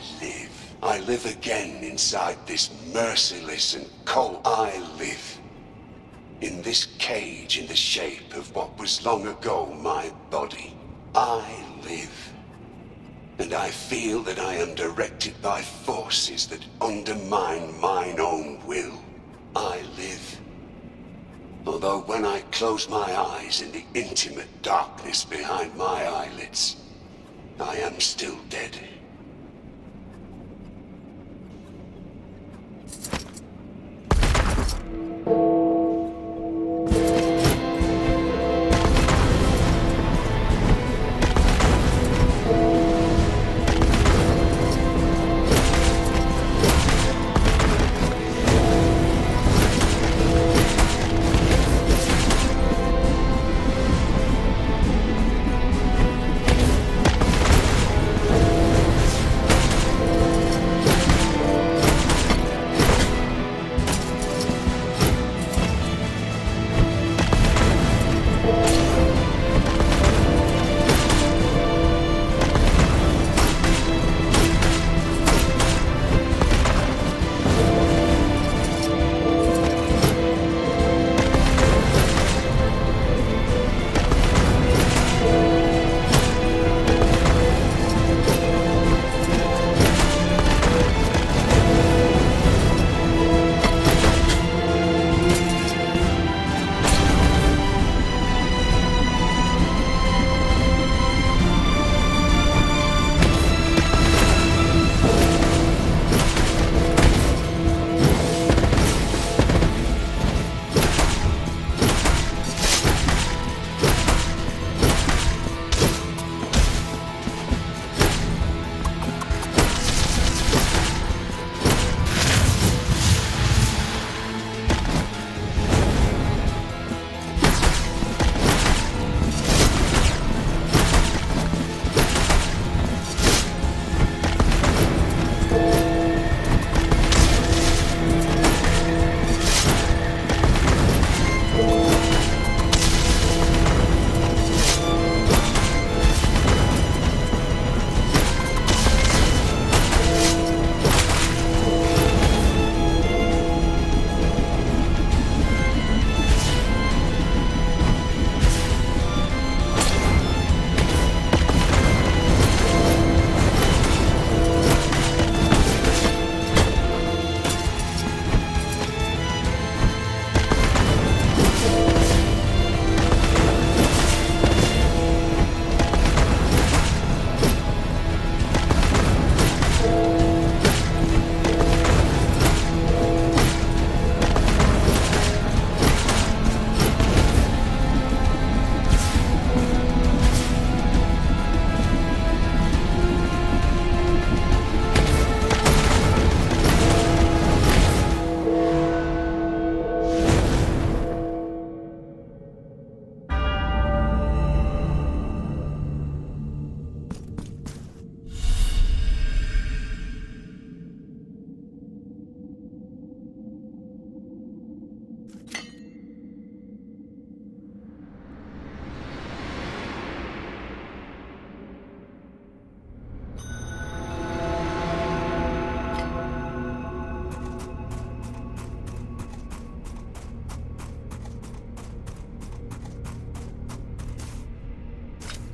I live I live again inside this merciless and cold. I live in this cage in the shape of what was long ago my body. I live. And I feel that I am directed by forces that undermine mine own will. I live. Although when I close my eyes in the intimate darkness behind my eyelids, I am still dead.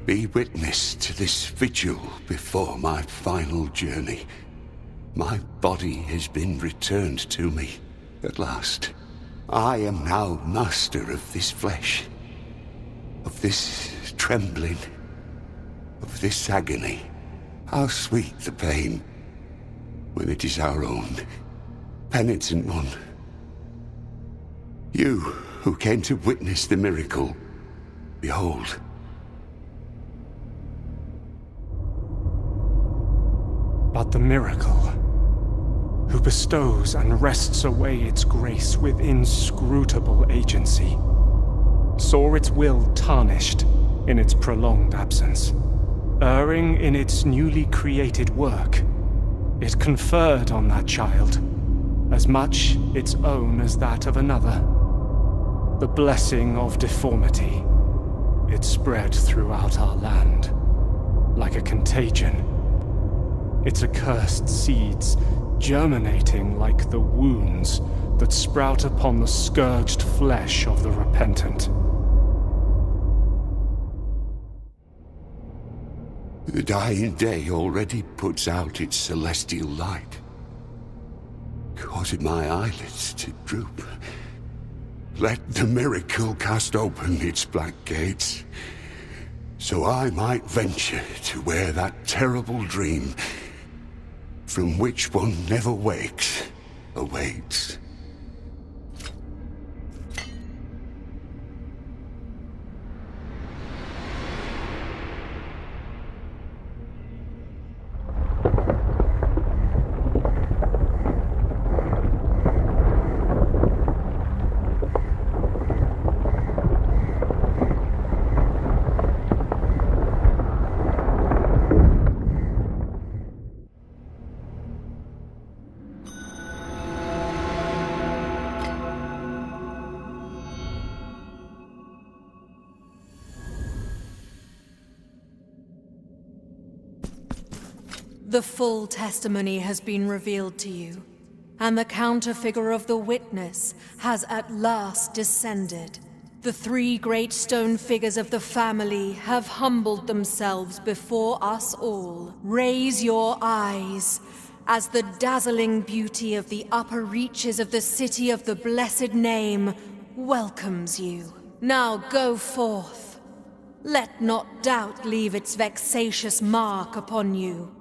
Be witness to this vigil before my final journey. My body has been returned to me at last. I am now master of this flesh, of this trembling, of this agony. How sweet the pain when it is our own. Penitent one, you who came to witness the miracle, behold, but the miracle, who bestows and wrests away its grace with inscrutable agency, saw its will tarnished in its prolonged absence. Erring in its newly created work, it conferred on that child as much its own as that of another. The blessing of deformity. It spread throughout our land like a contagion its accursed seeds germinating like the wounds that sprout upon the scourged flesh of the repentant. The dying day already puts out its celestial light, causing my eyelids to droop. Let the miracle cast open its black gates, so I might venture to where that terrible dream, from which one never wakes, awaits. The full testimony has been revealed to you, and the counterfigure of the witness has at last descended. The three great stone figures of the family have humbled themselves before us all. Raise your eyes as the dazzling beauty of the upper reaches of the city of the blessed name welcomes you. Now go forth. Let not doubt leave its vexatious mark upon you.